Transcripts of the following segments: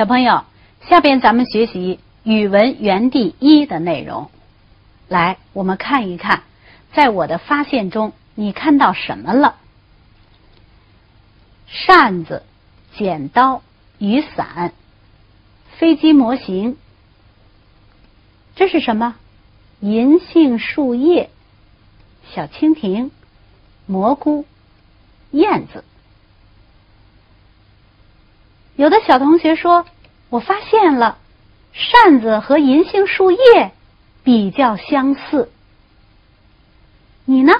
小朋友，下边咱们学习语文园地一的内容。来，我们看一看，在我的发现中，你看到什么了？扇子、剪刀、雨伞、飞机模型。这是什么？银杏树叶、小蜻蜓、蘑菇、燕子。有的小同学说：“我发现了，扇子和银杏树叶比较相似。”你呢？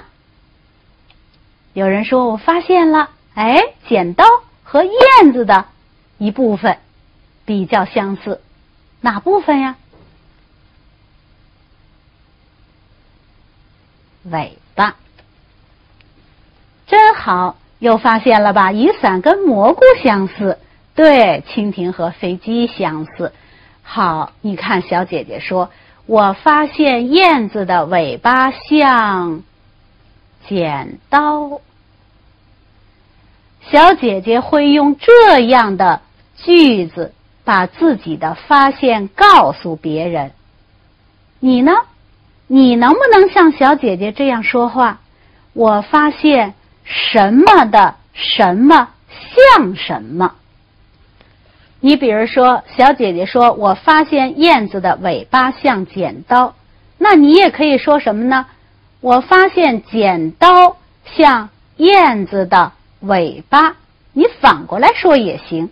有人说：“我发现了，哎，剪刀和燕子的一部分比较相似，哪部分呀？”尾巴，真好，又发现了吧？雨伞跟蘑菇相似。对，蜻蜓和飞机相似。好，你看，小姐姐说：“我发现燕子的尾巴像剪刀。”小姐姐会用这样的句子把自己的发现告诉别人。你呢？你能不能像小姐姐这样说话？我发现什么的什么像什么？你比如说，小姐姐说：“我发现燕子的尾巴像剪刀。”那你也可以说什么呢？我发现剪刀像燕子的尾巴。你反过来说也行。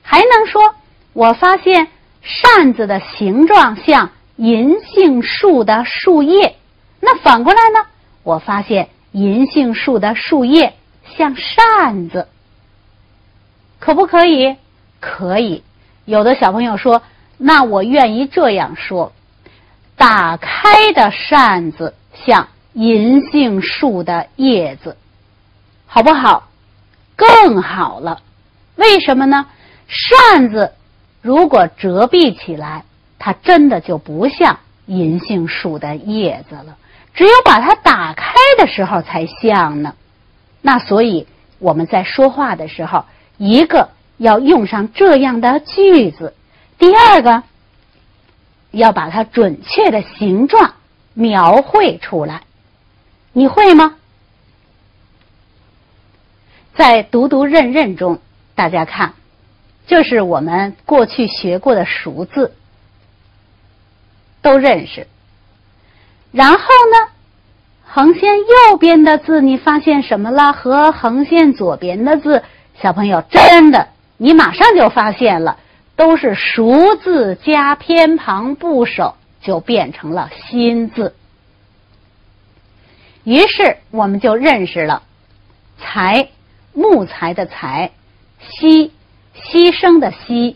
还能说：“我发现扇子的形状像银杏树的树叶。”那反过来呢？我发现银杏树的树叶像扇子。可不可以？可以，有的小朋友说：“那我愿意这样说，打开的扇子像银杏树的叶子，好不好？更好了，为什么呢？扇子如果折臂起来，它真的就不像银杏树的叶子了。只有把它打开的时候才像呢。那所以我们在说话的时候，一个。要用上这样的句子。第二个，要把它准确的形状描绘出来。你会吗？在读读认认中，大家看，这是我们过去学过的熟字，都认识。然后呢，横线右边的字，你发现什么了？和横线左边的字，小朋友真的。你马上就发现了，都是熟字加偏旁部首，就变成了新字。于是我们就认识了材木材的材，牺牺牲的牺，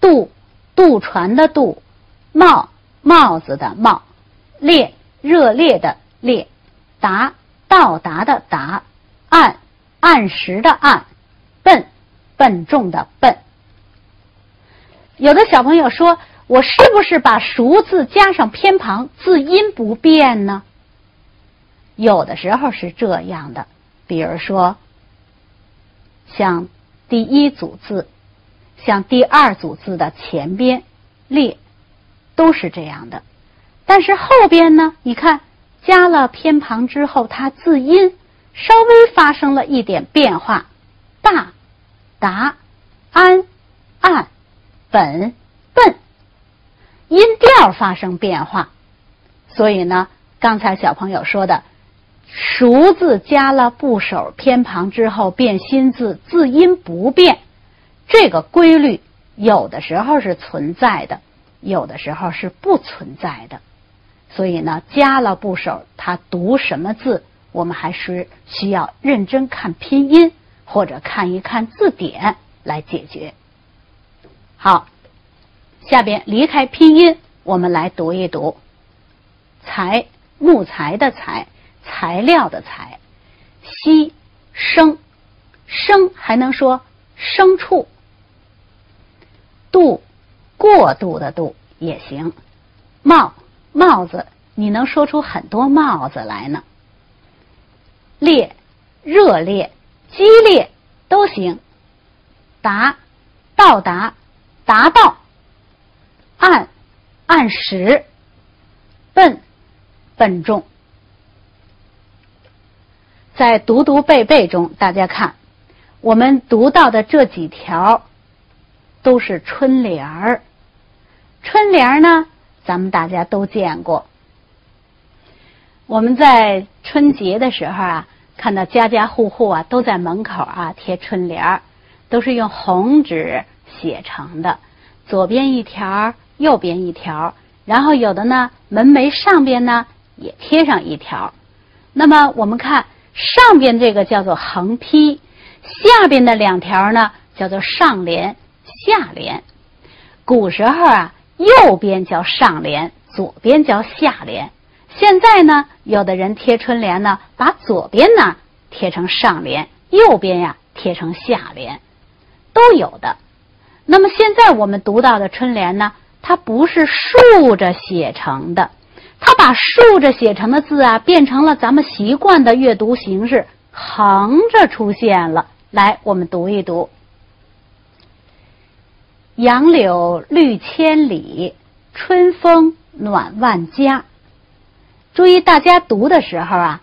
渡渡船的渡，帽帽子的帽，烈热烈的烈，达到达的达，按按时的按，笨重的笨，有的小朋友说：“我是不是把熟字加上偏旁，字音不变呢？”有的时候是这样的，比如说，像第一组字，像第二组字的前边列，都是这样的。但是后边呢，你看加了偏旁之后，它字音稍微发生了一点变化，大。达、安、按、本、笨，音调发生变化，所以呢，刚才小朋友说的“熟”字加了部首偏旁之后变新字，字音不变，这个规律有的时候是存在的，有的时候是不存在的。所以呢，加了部首，它读什么字，我们还是需要认真看拼音。或者看一看字典来解决。好，下边离开拼音，我们来读一读“材”木材的“材”，材料的“材”，“牺牲”生还能说牲畜，“度”过度的“度”也行，“帽”帽子，你能说出很多帽子来呢。烈热烈。激烈都行，达到达达到，按，按时，笨，笨重。在读读背背中，大家看，我们读到的这几条都是春联儿。春联儿呢，咱们大家都见过。我们在春节的时候啊，看到家家户户啊都在门口啊贴春联儿，都是用红纸写成的，左边一条，右边一条，然后有的呢门楣上边呢也贴上一条。那么我们看。上边这个叫做横批，下边的两条呢叫做上联、下联。古时候啊，右边叫上联，左边叫下联。现在呢，有的人贴春联呢，把左边呢贴成上联，右边呀贴成下联，都有的。那么现在我们读到的春联呢，它不是竖着写成的。他把竖着写成的字啊，变成了咱们习惯的阅读形式，横着出现了。来，我们读一读：“杨柳绿千里，春风暖万家。”注意，大家读的时候啊，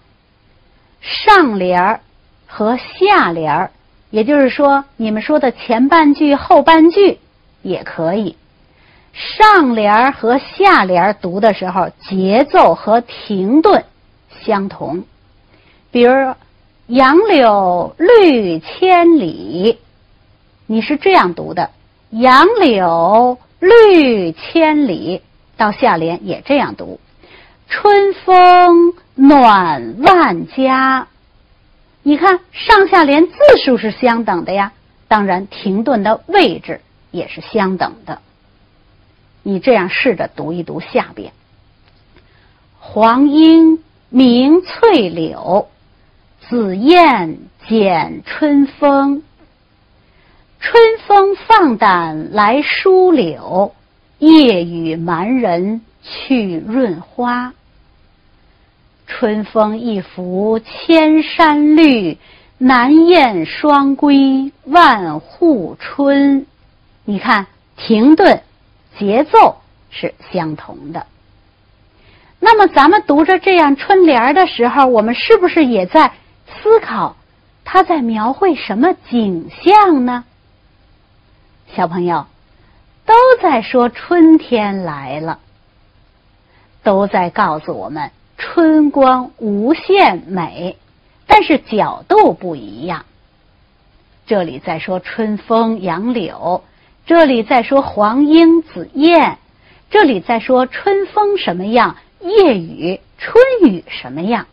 上联儿和下联儿，也就是说，你们说的前半句、后半句也可以。上联和下联读的时候，节奏和停顿相同。比如“杨柳绿千里”，你是这样读的：“杨柳绿千里”。到下联也这样读：“春风暖万家”。你看上下联字数是相等的呀，当然停顿的位置也是相等的。你这样试着读一读下边：黄莺鸣翠柳，紫燕剪春风。春风放胆来梳柳，夜雨瞒人去润花。春风一拂千山绿，南雁双归万户春。你看，停顿。节奏是相同的。那么，咱们读着这样春联的时候，我们是不是也在思考，它在描绘什么景象呢？小朋友，都在说春天来了，都在告诉我们春光无限美，但是角度不一样。这里在说春风杨柳。这里在说黄莺紫燕，这里在说春风什么样，夜雨春雨什么样，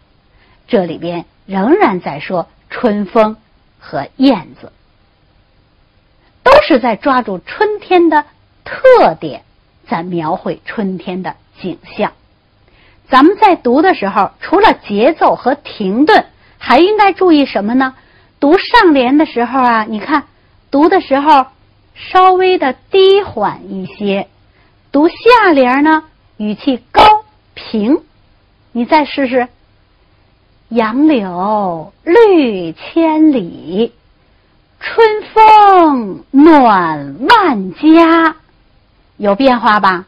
这里边仍然在说春风和燕子，都是在抓住春天的特点，在描绘春天的景象。咱们在读的时候，除了节奏和停顿，还应该注意什么呢？读上联的时候啊，你看读的时候。稍微的低缓一些，读下联呢，语气高平。你再试试，杨柳绿千里，春风暖万家，有变化吧？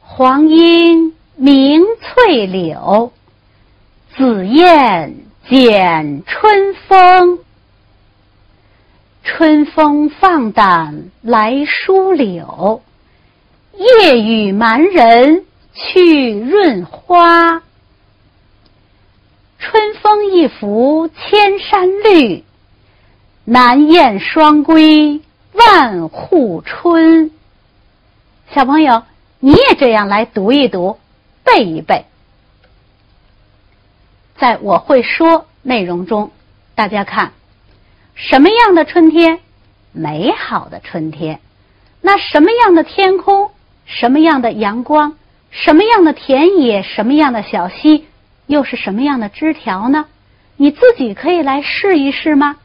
黄莺鸣翠柳，紫燕剪春风。春风放胆来梳柳，夜雨蛮人去润花。春风一拂千山绿，南雁双归万户春。小朋友，你也这样来读一读，背一背。在我会说内容中，大家看。什么样的春天？美好的春天。那什么样的天空？什么样的阳光？什么样的田野？什么样的小溪？又是什么样的枝条呢？你自己可以来试一试吗？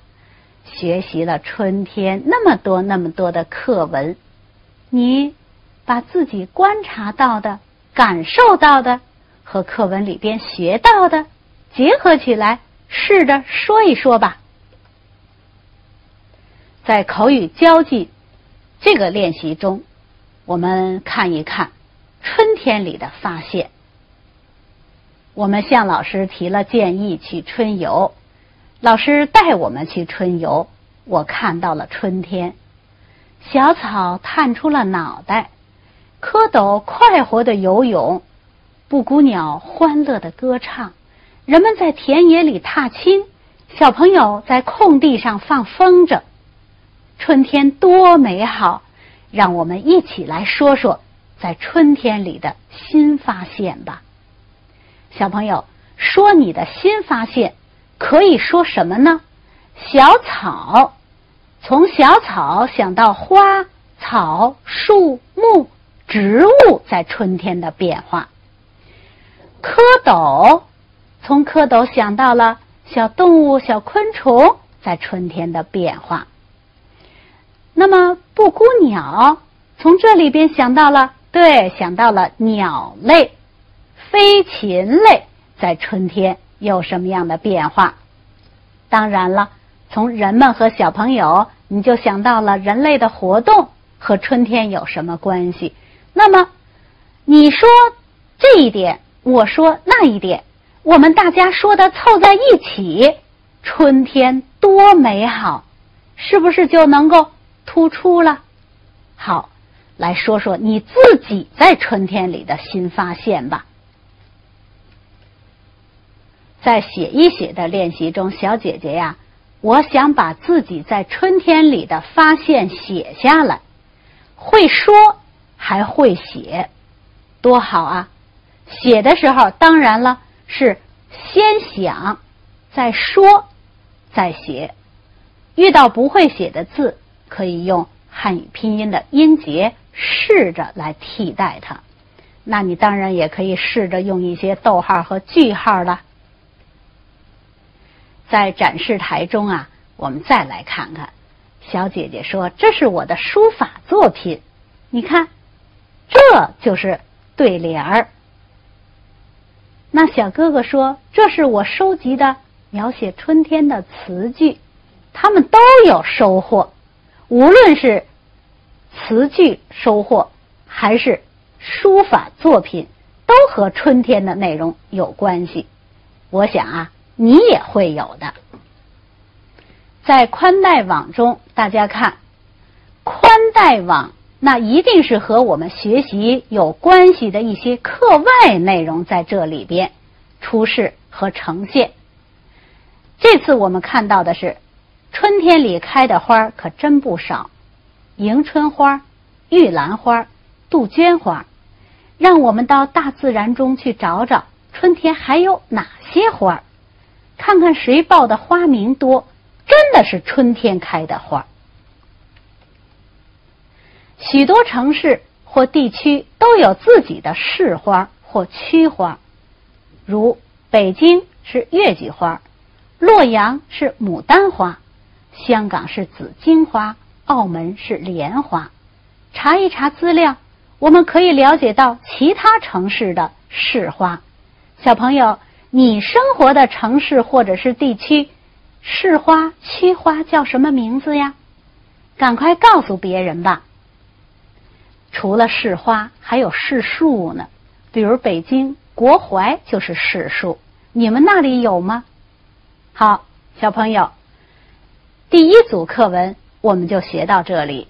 学习了春天那么多那么多的课文，你把自己观察到的、感受到的和课文里边学到的结合起来，试着说一说吧。在口语交际这个练习中，我们看一看春天里的发现。我们向老师提了建议去春游，老师带我们去春游，我看到了春天。小草探出了脑袋，蝌蚪快活的游泳，布谷鸟欢乐的歌唱，人们在田野里踏青，小朋友在空地上放风筝。春天多美好！让我们一起来说说在春天里的新发现吧。小朋友，说你的新发现，可以说什么呢？小草，从小草想到花草树木植物在春天的变化。蝌蚪，从蝌蚪想到了小动物、小昆虫在春天的变化。那么布谷鸟，从这里边想到了，对，想到了鸟类。飞禽类在春天有什么样的变化？当然了，从人们和小朋友，你就想到了人类的活动和春天有什么关系？那么，你说这一点，我说那一点，我们大家说的凑在一起，春天多美好，是不是就能够突出了？好，来说说你自己在春天里的新发现吧。在写一写的练习中，小姐姐呀，我想把自己在春天里的发现写下来。会说还会写，多好啊！写的时候，当然了，是先想，再说，再写。遇到不会写的字，可以用汉语拼音的音节试着来替代它。那你当然也可以试着用一些逗号和句号了。在展示台中啊，我们再来看看。小姐姐说：“这是我的书法作品，你看，这就是对联儿。”那小哥哥说：“这是我收集的描写春天的词句，他们都有收获。无论是词句收获，还是书法作品，都和春天的内容有关系。我想啊。”你也会有的，在宽带网中，大家看，宽带网那一定是和我们学习有关系的一些课外内容在这里边出示和呈现。这次我们看到的是春天里开的花可真不少，迎春花、玉兰花、杜鹃花，让我们到大自然中去找找春天还有哪些花。看看谁报的花名多，真的是春天开的花。许多城市或地区都有自己的市花或区花，如北京是月季花，洛阳是牡丹花，香港是紫荆花，澳门是莲花。查一查资料，我们可以了解到其他城市的市花。小朋友。你生活的城市或者是地区，市花、区花叫什么名字呀？赶快告诉别人吧。除了市花，还有市树呢。比如北京国槐就是市树，你们那里有吗？好，小朋友，第一组课文我们就学到这里。